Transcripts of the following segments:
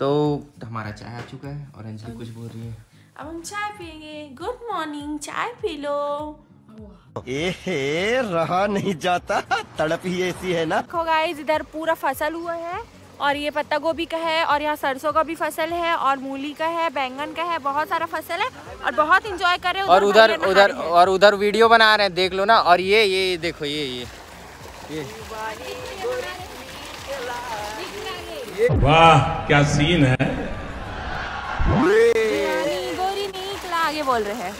तो हमारा चाय आ चुका है और अंजलि कुछ बोल रही है अब हम चाय पियेंगे गुड मॉर्निंग चाय पी लो ए रहा नहीं जाता तड़प ही ऐसी है ना देखो गाइस इधर पूरा फ़सल हुआ है और ये पत्ता गोभी का है और यहाँ सरसों का भी फ़सल है और मूली का है बैंगन का है बहुत सारा फ़सल है और बहुत इंजॉय कर रहे हैं और उधर उधर और उधर वीडियो बना रहे हैं देख लो ना और ये ये देखो ये ये ये वाह क्या सीन है? गोरी नहीं इतना आगे बोल रहे हैं।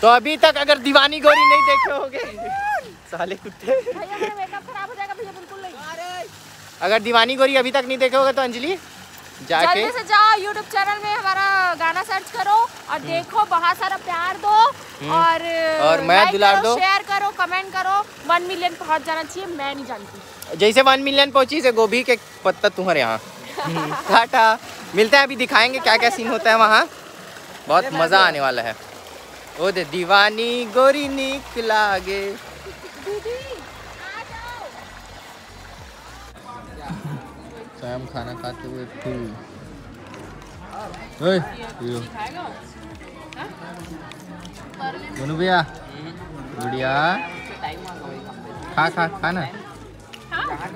तो अभी तक अगर दीवानी गोरी नहीं देखे होगे साले कुत्ते। भैया मेरा मेकअप खराब हो जाएगा भैया बिल्कुल नहीं। अगर दीवानी गोरी अभी तक नहीं देखे होगे तो अंजलि जाके से जाओ YouTube चैनल में हमारा गाना सर्च करो और देखो बहुत सारा प्यार दो और और मैं दुलार दो। शेयर करो कमेंट करो। वन मिलियन पहुँच जाना चाहिए मैं नहीं जानती। जैसे वन मिलियन पहुँची से गोभी के पत्ता तुम्हारे यहाँ। टाटा। मिलते हैं अभी दिखाएँगे क्या क्या सीन होता है वहाँ। बहुत मज़ा आने वाला है। ओ दे दीवानी गोरी निकला गे स्वयं खाना खाते हुए फुल। दोनों भैया गुड़िया। खा खा खाना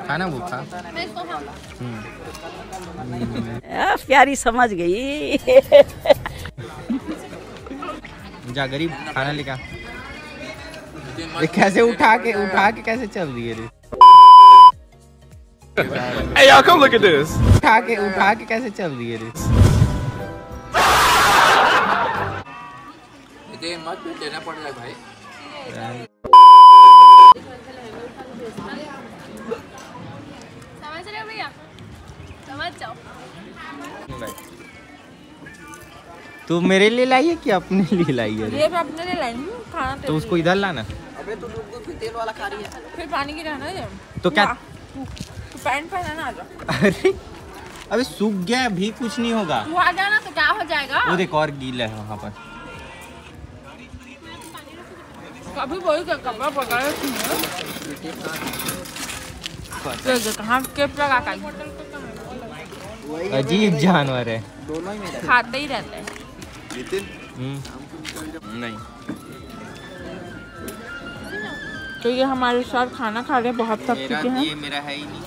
खाना वो खा। आ, प्यारी समझ गई। जा गरीब खाना। ये कैसे उठा के उठा के कैसे चल रही है रे? Hey y'all come look at this. उठा के उठा के कैसे चल रही है रे? समझ रहे हो भैया समझ जाओ। तू मेरे लिए लाई है कि अपने लिए लाई है? ये मैं अपने लिए लाई खाना तो उसको इधर लाना। अबे तो फिर तेल वाला खा रही है। फिर पानी की रहना है तो क्या तो पैंट पहना ना आ जाओ अरे अबे सूख गया भी कुछ नहीं होगा। तू आ जाना तो क्या हो जाएगा? वो देख और गीला है वहाँ पर। कभी वही का कपड़ा पकड़ कहाँ केप लगा का अजीब जानवर है। खाते ही रहते हैं। हम्म। नहीं। तो ये हमारे साथ खाना खा रहे बहुत थक चुके हैं। मेरा है ही नहीं।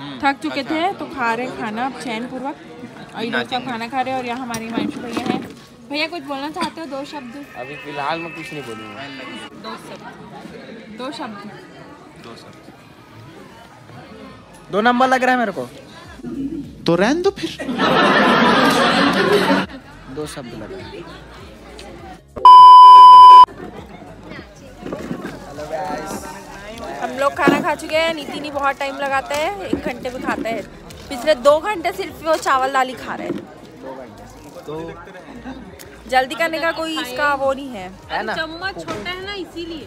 हम्म, थक चुके अच्छा। थे तो खा रहे खाना अब चैन पूर्वक और लोग सब खाना खा रहे हैं और यहाँ हमारे हिमांशु भैया हैं। भैया कुछ बोलना चाहते हो? दो शब्द। अभी फ़िलहाल मैं कुछ नहीं बोलूँगा। दो शब्द। दो शब्द दो सब दो नंबर लग रहा है मेरे को। तो रहन दो फिर। दो शब्द लग रहा है। हम लोग खाना खा चुके हैं नीति नहीं बहुत टाइम लगाते हैं एक घंटे में खाते है। पिछले दो घंटे सिर्फ़ वो चावल दाल ही खा रहे हैं। तो जल्दी करने का कोई इसका वो नहीं है। है चम्मच छोटा है ना इसीलिए।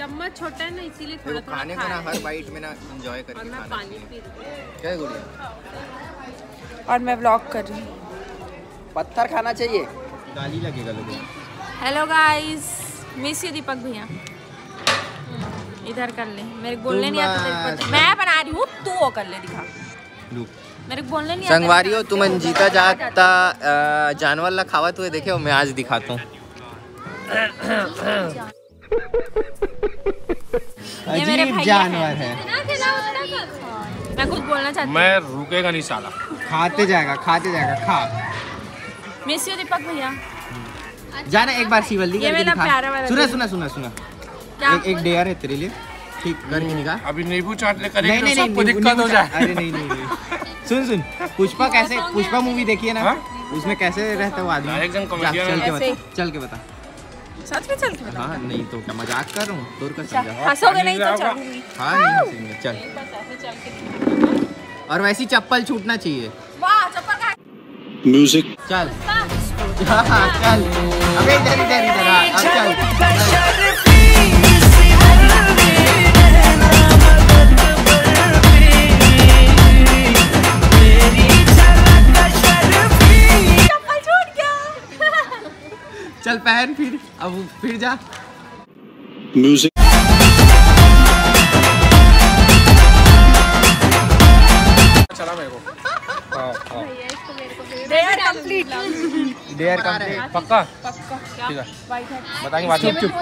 चम्मच छोटा है ना इसीलिए थोड़ा थोड़ा खाने को ना हर बाइट में ना एंजॉय करके मैं खाना पानी पी रही हूँ। क्या गुड़िया? और मैं व्लॉग कर रही हूँ। पत्थर खाना चाहिए। गाली लगेगा लोगों hello guys miss you Deepak भैया। इधर कर ले। मेरे बोलने नहीं आता मैं बना रही हूँ तू वो कर ले दिखा। मेरे बोलने नहीं आता। संगवारियों तुम जीता जाता जानवर ला खावत हुए देखे हो मैं आज दिखाता हूँ। अजीब जानवर है। मैं कुछ बोलना चाहती मैं रुकेगा नहीं साला। खाते जाएगा खाते जाएगा खा। मिस यू दीपक भैया। जाना एक बार शिवल्ली ये मेरा प्यारा वाला सुना सुना सुना सुना। एक एक डेयर है तेरे लिए। ठीक करके निकाल अभी नींबू चाटने नहीं करेंगे नहीं तो नहीं सबको नींबू- दिक्कत हो जाए। चाट- अरे नहीं नहीं नहीं। सुन सुन। पुष्पा कैसे पुष्पा मूवी देखी है ना? उसमें कैसे रहता है वो आदमी? हाँ, चल के बता। चल के बता। सच में चल के बता हाँ नहीं तो क्या मज़ाक कर रहा हूँ? दूर का समझा। हंसोगे नहीं तो चलूँगी हाँ नहीं हंसेंगे चल। और वैसी चप्पल छूटना चाहिए। वाह चप्पल का म्यूज़िक चल। हाँ, चल। अबे इधर इधर इधर। आ चल। आयरन फिर अब फिर जा। म्यूज़िक चला मेरे को। हाँ, हाँ। डेयर पक्का? बताएँगे बात। चुप चुप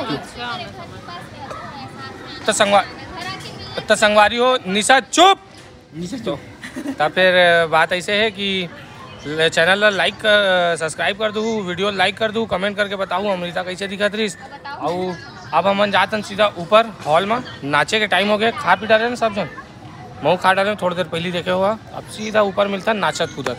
तो, तो संगवारी हो निशा चुप। निशा चुप। तो फिर बात ऐसे है कि चैनल ला लाइक सब्सक्राइब कर दू वीडियो लाइक कर दू कमेंट करके बताऊँ अमृता कैसे दिखत रही और अब हम जाते हैं सीधा ऊपर हॉल में नाचे के टाइम हो गए खा पी डाले सब जन। मऊ खा डाले थोड़ी देर पहले देखे हुआ अब सीधा ऊपर मिलता नाचत कूदत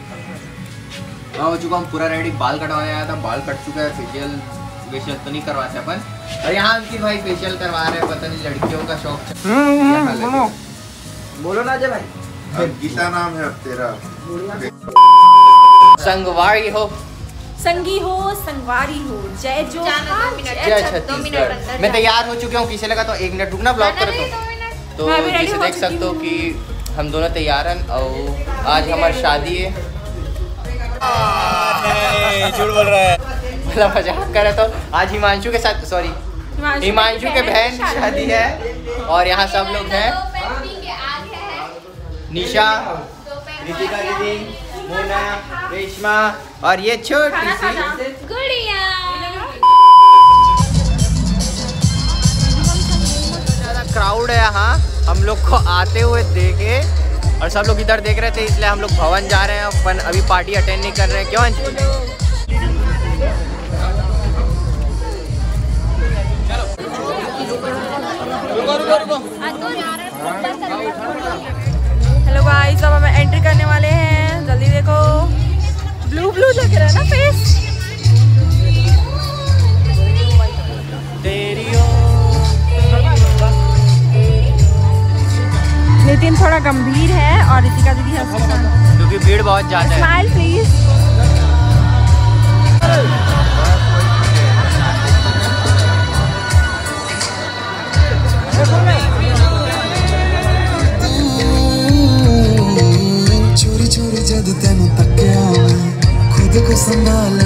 हाँ, हो चुका हूँ पूरा रेडी बाल कटवाने आया था बाल कट चुका है फेशियल फेशियल तो नहीं करवाते अपन। और यहाँ अंकित भाई फेशियल करवा रहे हैं पता नहीं लड़कियों का शौक बोलो। बोलो ना जय भाई। गीता नाम है अब तेरा संगवारी हो। संगी हो संगवारी हो जय जो जय छत्तीसगढ़। मैं तैयार हो चुका हूँ किसी लगा तो एक मिनट रुकना ब्लॉक कर तो तो मैं जैसे देख सकते हूँ। कि हम दोनों तैयार हैं और आज हमारी शादी है। झूठ बोल रहा है। मतलब मज़ाक करे तो आज हिमांशु के साथ सॉरी हिमांशु के बहन की शादी। है और यहाँ सब लोग हैं। निशा रितिका दीदी मोना रेशमा और ये छोटी सी ज़्यादा क्राउड है यहाँ। हम लोग को आते हुए देखे। और सब लोग इधर देख रहे थे, इसलिए हम लोग भवन जा रहे हैं। अपन अभी पार्टी अटेंड नहीं कर रहे। हैं क्यों हेलो गाइस अब हम एंट्री करने वाले हैं। जल्दी देखो। ब्लू ब्लू लग रहा है ना फेस नितिन थोड़ा गंभीर है और रितिका दीदी है। साथ क्योंकि भीड़ बहुत ज़्यादा है। स्माइल प्लीज़ चोरी चोरी जद तेन तकिया मैं खुद को संभाल